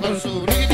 con su.